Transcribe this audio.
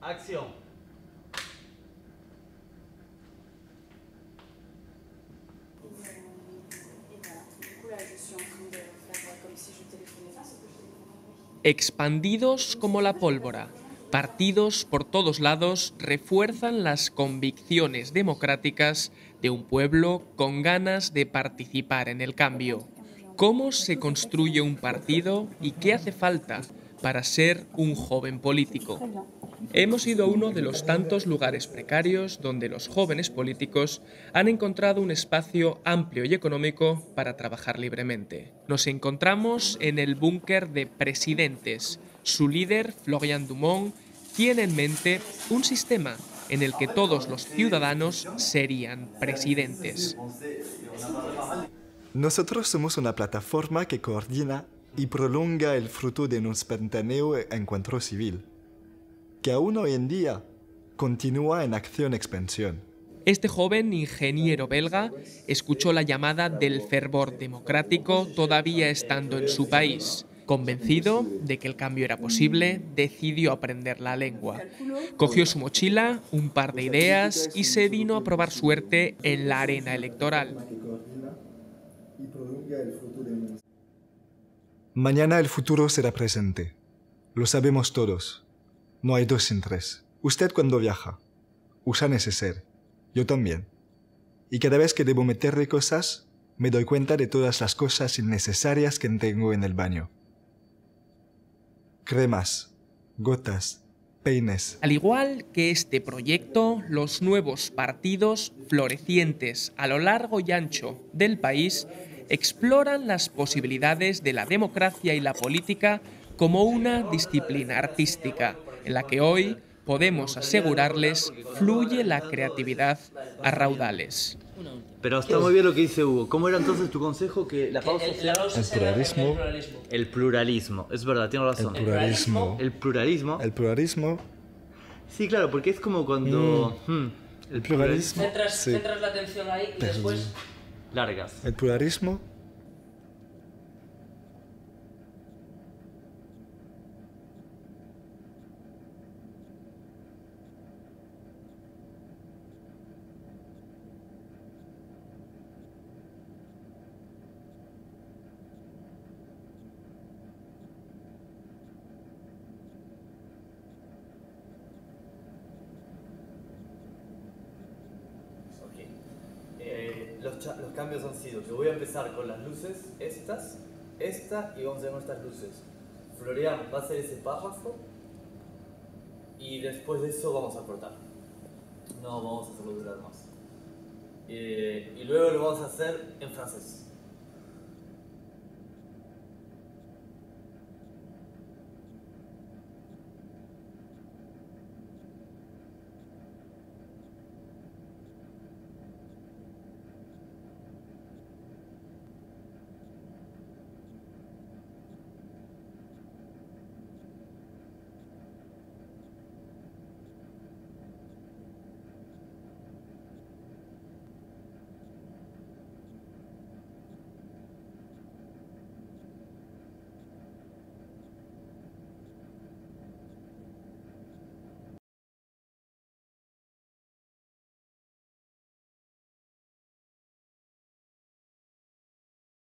Acción. Expandidos como la pólvora, partidos por todos lados refuerzan las convicciones democráticas de un pueblo con ganas de participar en el cambio. ¿Cómo se construye un partido y qué hace falta para ser un joven político? Hemos ido a uno de los tantos lugares precarios donde los jóvenes políticos han encontrado un espacio amplio y económico para trabajar libremente. Nos encontramos en el búnker de presidentes. Su líder, Florian Dumont, tiene en mente un sistema en el que todos los ciudadanos serían presidentes. Nosotros somos una plataforma que coordina y prolonga el fruto de un espontáneo encuentro civil que aún hoy en día continúa en acción-expansión. Este joven ingeniero belga escuchó la llamada del fervor democrático todavía estando en su país. Convencido de que el cambio era posible, decidió aprender la lengua. Cogió su mochila, un par de ideas y se vino a probar suerte en la arena electoral. Mañana el futuro será presente. Lo sabemos todos. No hay dos sin tres. Usted cuando viaja, usa neceser. Yo también. Y cada vez que debo meterle cosas, me doy cuenta de todas las cosas innecesarias que tengo en el baño. Cremas, gotas, peines. Al igual que este proyecto, los nuevos partidos florecientes a lo largo y ancho del país exploran las posibilidades de la democracia y la política como una disciplina artística en la que hoy podemos asegurarles fluye la creatividad a raudales. Pero está muy bien lo que dice Hugo. ¿Cómo era entonces tu consejo que la pausa el, el pluralismo. El pluralismo, es verdad, tiene razón. El pluralismo. El pluralismo. El pluralismo. Sí, claro, porque es como cuando... Mm. Hmm, el pluralismo. Centras, centras la atención ahí y después... Largas. El pluralismo los, los, cambios han sido que voy a empezar con las luces, estas, esta y vamos a ver nuestras luces. Florian va a hacer ese párrafo y después de eso vamos a cortar. No vamos a hacerlo durar más. Eh, y luego lo vamos a hacer en francés.